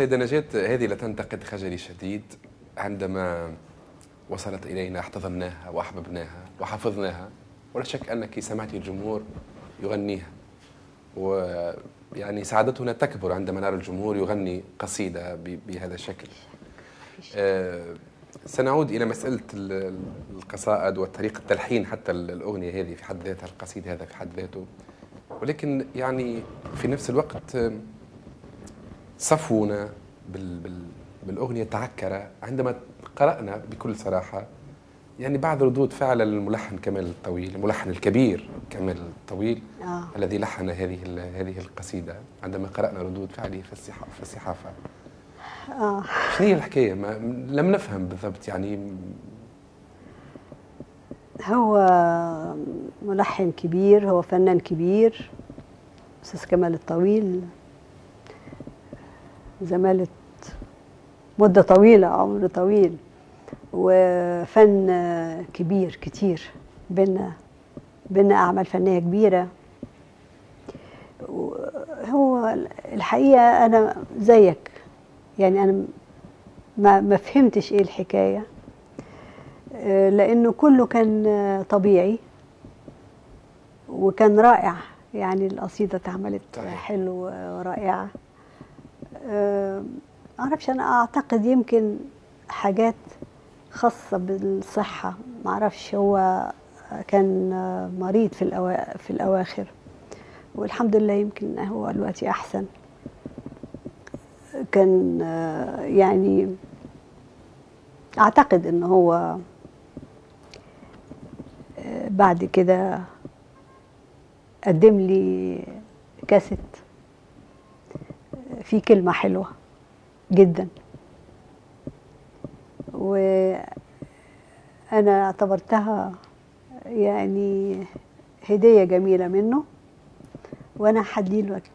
سيدة نجاة هذه لا تنتقد خجلي شديد عندما وصلت إلينا احتضناها وأحببناها وحفظناها. ولا شك أنك سمعت الجمهور يغنيها. ويعني سعادتنا تكبر عندما نرى الجمهور يغني قصيدة بهذا الشكل. آه، سنعود إلى مسألة القصائد وطريقة تلحين حتى الأغنية هذه في حد ذاتها القصيدة هذا في حد ذاته. ولكن يعني في نفس الوقت صفونا بال بال بالأغنية تعكر عندما قرأنا بكل صراحة يعني بعض ردود فعل الملحن كمال الطويل الملحن الكبير كمال الطويل آه. الذي لحن هذه هذه القصيدة عندما قرأنا ردود فعله في الصحافة في الصحافة آه. شنو هي الحكاية ما لم نفهم بالضبط يعني هو ملحن كبير هو فنان كبير أستاذ كمال الطويل زمالة مدة طويلة عمر طويل وفن كبير كتير بينا بينا أعمال فنية كبيرة. هو الحقيقة أنا زيك يعني أنا ما ما فهمتش إيه الحكاية لأنه كله كان طبيعي وكان رائع يعني القصيدة اتعملت حلو ورائعة. معرفش أنا أعتقد يمكن حاجات خاصة بالصحة. معرفش هو كان مريض في الأوا... في الأواخر. والحمد لله يمكن هو دلوقتي أحسن. كان يعني أعتقد إن هو بعد كده قدم لي كاسيت فيه كلمة حلوة جدا. وأنا اعتبرتها يعني هدية جميلة منه وأنا هديلك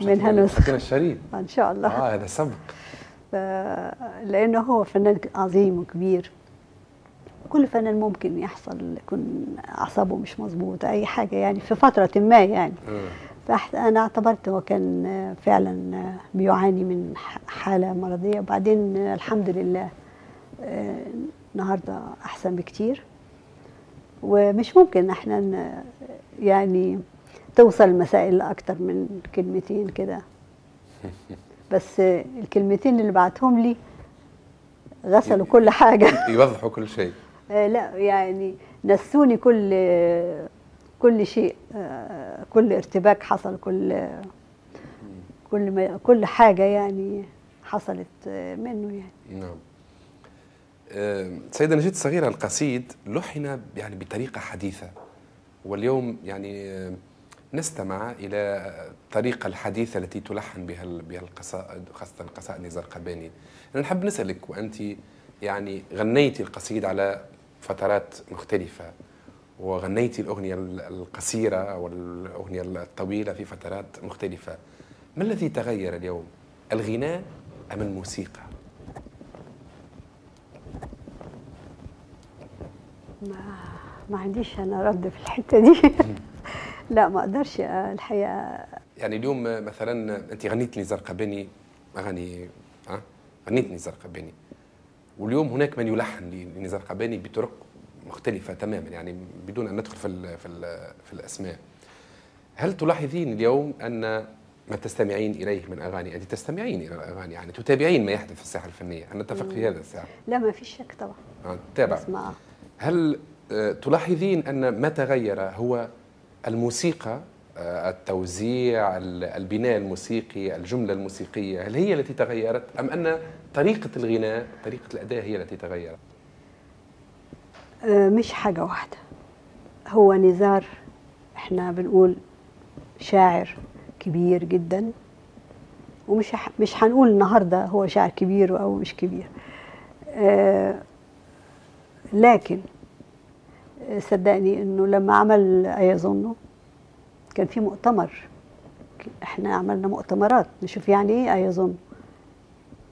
منها نسخة. الشريط إن شاء الله. آه هذا سبق. لأنه هو فنان عظيم وكبير. كل فنان ممكن يحصل يكون أعصابه مش مظبوطة أي حاجة يعني في فترة ما يعني. فأنا اعتبرت هو كان فعلا بيعاني من حالة مرضية. وبعدين الحمد لله النهاردة أحسن بكتير. ومش ممكن إحنا يعني توصل المسائل لأكتر من كلمتين كده. بس الكلمتين اللي بعتهم لي غسلوا كل حاجة. يوضحوا كل شيء. لا يعني نسوني كل كل شيء كل ارتباك حصل كل كل ما كل حاجة يعني حصلت منه يعني. نعم. سيدة نجيد الصغيرة القصيد لحن يعني بطريقة حديثة واليوم يعني نستمع إلى الطريقة الحديثة التي تلحن بها بها القصائد خاصة قصائد نزار قباني أنا نحب نسألك وأنت يعني غنيتي القصيد على فترات مختلفة وغنيتي الأغنية القصيرة والأغنية الطويلة في فترات مختلفة. ما الذي تغير اليوم؟ الغناء أم الموسيقى؟ ما ما عنديش أنا رد في الحتة دي. لا ما أقدرش. الحقيقة يعني اليوم مثلا أنت غنيت نزار قباني أغاني أه؟ غنيت نزار قباني واليوم هناك من يلحن لنزار قباني بطرق مختلفة تماما يعني بدون أن ندخل في ال في ال في الأسماء. هل تلاحظين اليوم أن ما تستمعين إليه من أغاني؟ أنت تستمعين إلى الأغاني يعني تتابعين ما يحدث في الساحة الفنية. هل نتفق في هذا الساعة؟ لا ما فيش شك طبعا. آه تابع. هل تلاحظين أن ما تغير هو الموسيقى التوزيع البناء الموسيقي الجملة الموسيقية؟ هل هي التي تغيرت أم أن طريقة الغناء طريقة الأداء هي التي تغيرت؟ مش حاجة واحدة. هو نزار إحنا بنقول شاعر كبير جدا. ومش مش هنقول النهارده هو شاعر كبير أو مش كبير. آه لكن صدقني إنه لما عمل ايظنه كان في مؤتمر. إحنا عملنا مؤتمرات. نشوف يعني إيه ايظن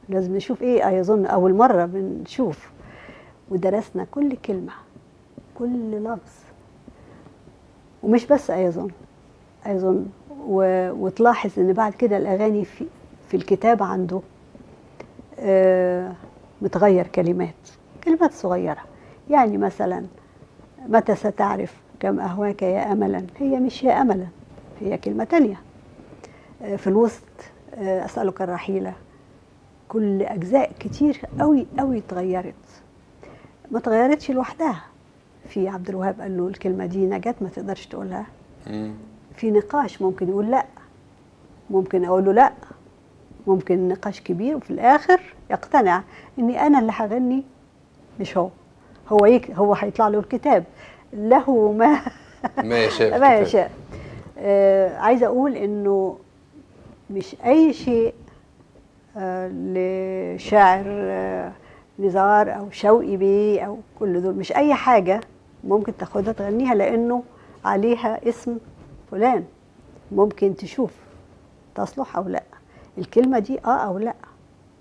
لازم نشوف إيه ايظن أول مرة بنشوف. ودرسنا كل كلمة كل لفظ. ومش بس ايظن ايظن و... وتلاحظ إن بعد كده الأغاني في في الكتاب عنده آه، متغير كلمات كلمات صغيرة. يعني مثلا متى ستعرف كم أهواك يا أملا؟ هي مش يا أملا هي كلمة تانية. آه، في الوسط آه، أسألك الرحيلة كل أجزاء كتير قوي قوي اتغيرت. ما اتغيرتش لوحدها. في عبد الوهاب قال له الكلمة دي نجاة ما تقدرش تقولها. في نقاش ممكن يقول لا. ممكن أقول له لا. ممكن نقاش كبير وفي الآخر يقتنع إني أنا اللي هغني مش هو. هو يك هو هيطلع له الكتاب. له ما ما يشاء ما. يشاء. آه عايزة أقول إنه مش أي شيء آه لشاعر آه نزار أو شوقي بيه أو كل دول. مش أي حاجة ممكن تاخدها تغنيها لأنه عليها اسم فلان. ممكن تشوف تصلح أو لأ. الكلمة دي آه أو لأ.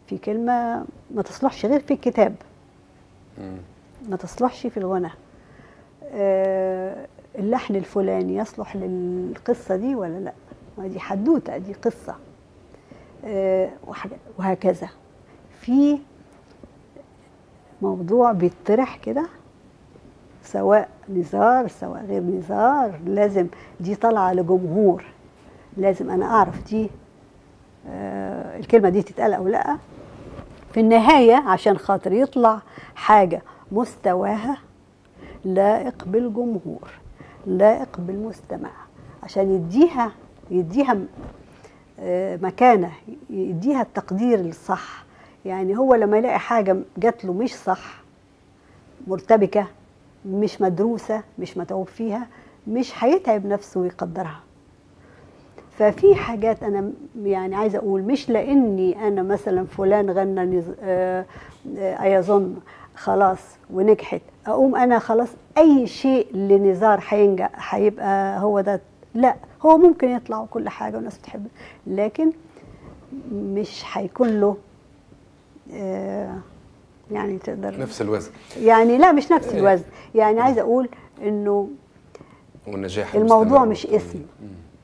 في كلمة ما تصلحش غير في الكتاب. ما تصلحش في الغنى. آه، اللحن الفلاني يصلح للقصة دي ولا لأ؟ دي حدوتة دي قصة. آه، وهكذا. في موضوع بيطرح كده سواء نزار سواء غير نزار لازم دي طالعة لجمهور لازم أنا أعرف دي آه، الكلمة دي تتقال أو لأ. في النهاية عشان خاطر يطلع حاجة مستواها لائق بالجمهور لائق بالمستمع عشان يديها يديها آه، مكانة يديها التقدير الصح. يعني هو لما يلاقي حاجة جات له مش صح مرتبكة مش مدروسة مش متعوب فيها مش هيتعب نفسه ويقدرها ففي حاجات أنا يعني عايزة أقول مش لأني أنا مثلا فلان غنى. آه آه يظن خلاص ونجحت أقوم أنا خلاص أي شيء لنزار هينجح هيبقى هو ده لا هو ممكن يطلع كل حاجة والناس بتحب لكن مش هيكون له يعني تقدر نفس الوزن. يعني لا مش نفس الوزن. يعني عايزة أقول إنه والنجاح الموضوع مش. اسم.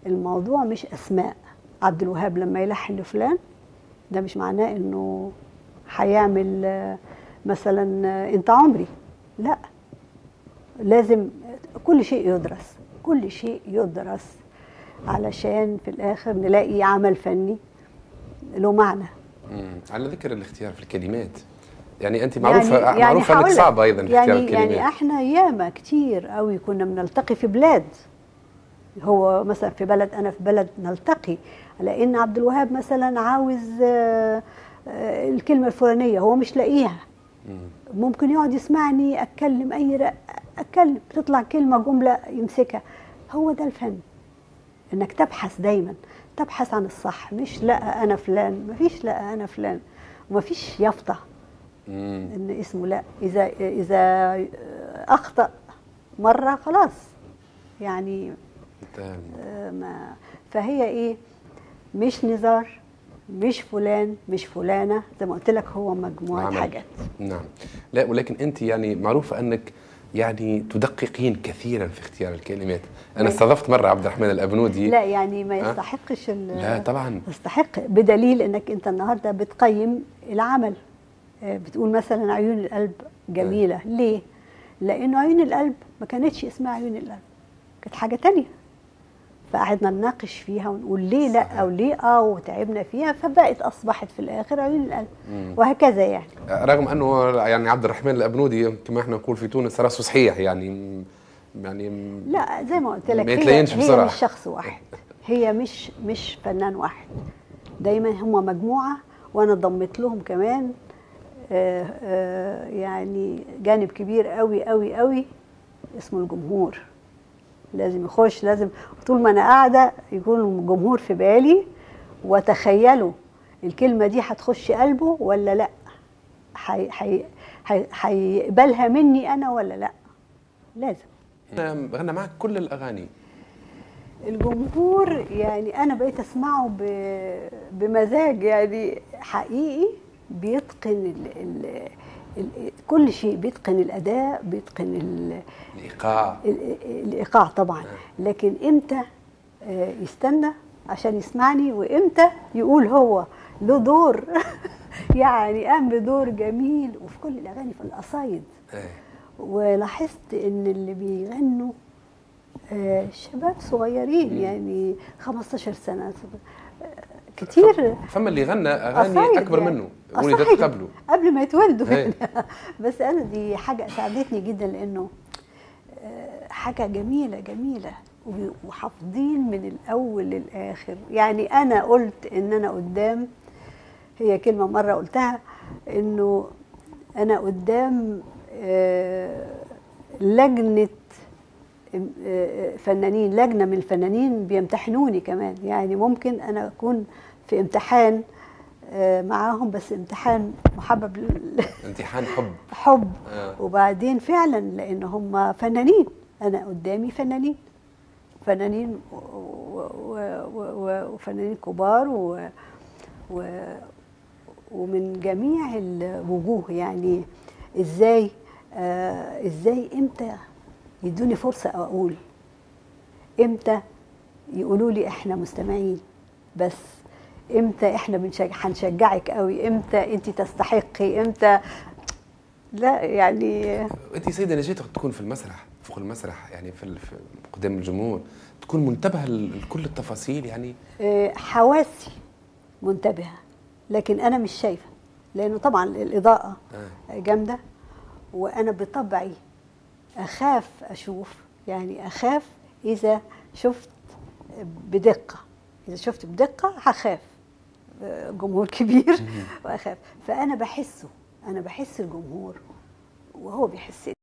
الموضوع مش أسماء. عبد الوهاب لما يلحن لفلان ده مش معناه إنه هيعمل آه، مثلا آه، أنت عمري. لا. لازم كل شيء يدرس. كل شيء يدرس علشان في الآخر نلاقي عمل فني له معنى. مم. على ذكر الاختيار في الكلمات. يعني أنت معروفه يعني معروفة إنك هقول لك، صعبة أيضا في يعني اختيار الكلمات. يعني إحنا ياما كتير قوي كنا بنلتقي في بلاد. هو مثلا في بلد أنا في بلد نلتقي. على ان عبد الوهاب مثلا عاوز آه، آه، الكلمة الفلانية هو مش لاقيها. مم. ممكن يقعد يسمعني أتكلم أي رق أتكلم. تطلع كلمة جملة يمسكها. هو ده الفن. إنك تبحث دايما تبحث عن الصح مش لا أنا فلان مفيش لا أنا فلان ومفيش يافطة. مم. إن اسمه لا إذا إذا أخطأ مرة خلاص. يعني آه، ما فهي إيه؟ مش نزار مش فلان مش فلانة زي ما قلت لك هو مجموعة عمل. حاجات. نعم. لا ولكن أنت يعني معروفة أنك يعني تدققين كثيرا في اختيار الكلمات. أنا. استضفت مرة عبد الرحمن الأبنودي. لا يعني ما ها؟ يستحقش ال- لا طبعا. يستحق بدليل إنك أنت النهارده بتقيم العمل. آه، بتقول مثلا عيون القلب جميلة. ليه؟ لأنه عيون القلب ما كانتش اسمها عيون القلب كانت حاجة تانية. فقعدنا نناقش فيها ونقول ليه لا. أو ليه آه وتعبنا فيها فبقت أصبحت في الآخر عيون القلب. وهكذا يعني رغم أنه يعني عبد الرحمن الأبنودي كما إحنا نقول في تونس رأسه صحيح يعني يعني لا زي ما قلت لك هي, هي. مش شخص واحد هي مش مش فنان واحد دايما هم مجموعة وأنا ضمت لهم كمان آه آه يعني جانب كبير قوي قوي قوي اسمه الجمهور لازم يخش لازم طول ما أنا قاعدة يكون الجمهور في بالي وتخيلوا الكلمة دي هتخش قلبه ولا لأ؟ هي- هي- هي- هيقبلها مني أنا ولا لأ؟ لازم. غنى معك كل الأغاني. الجمهور يعني أنا بقيت أسمعه ب- بمزاج يعني حقيقي بيتقن ال ال كل شيء بيتقن الأداء بيتقن ال الإيقاع. ال الإيقاع طبعا. لكن إمتى؟ آه، يستنى عشان يسمعني وإمتى؟ يقول هو له دور. يعني قام بدور جميل وفي كل الأغاني في القصايد. إيه. ولاحظت إن اللي بيغنوا آه، شباب صغيرين يعني 15 سنة. كتير. فما اللي غنى أغاني قصايد أكبر يعني. منه ولدت قصايد قبله. قبل ما يتولدوا إيه. بس أنا دي حاجة ساعدتني جدا لأنه آه، حاجة جميلة جميلة. وحافظين من الأول للآخر. يعني أنا قلت إن أنا قدام هي كلمة مرة قلتها إنه أنا قدام آه، لجنة آه، فنانين لجنة من الفنانين بيمتحنوني كمان. يعني ممكن أنا أكون في امتحان آه، معاهم بس امتحان محبب امتحان حب. حب. آه. وبعدين فعلا لأن هم فنانين. أنا قدامي فنانين. فنانين وفنانين كبار و و ومن جميع الوجوه. يعني إزاي آه إزاي إمتى يدوني فرصة أقول إمتى يقولوا لي إحنا مستمعين؟ بس إمتى إحنا بنشجع هنشجعك قوي إمتى انت تستحقي؟ إمتى؟ لا يعني انت سيدة نجيت تكون في المسرح فوق المسرح يعني في, قدام الجمهور تكون منتبهة ل- لكل التفاصيل يعني؟ آه، حواسي منتبهة لكن أنا مش شايفة لأنه طبعا الإضاءة آه. جامدة وأنا بطبعي أخاف أشوف يعني أخاف إذا شفت بدقة. إذا شفت بدقة هخاف. آه، جمهور كبير وأخاف. فأنا بحسه أنا بحس الجمهور وهو بيحسني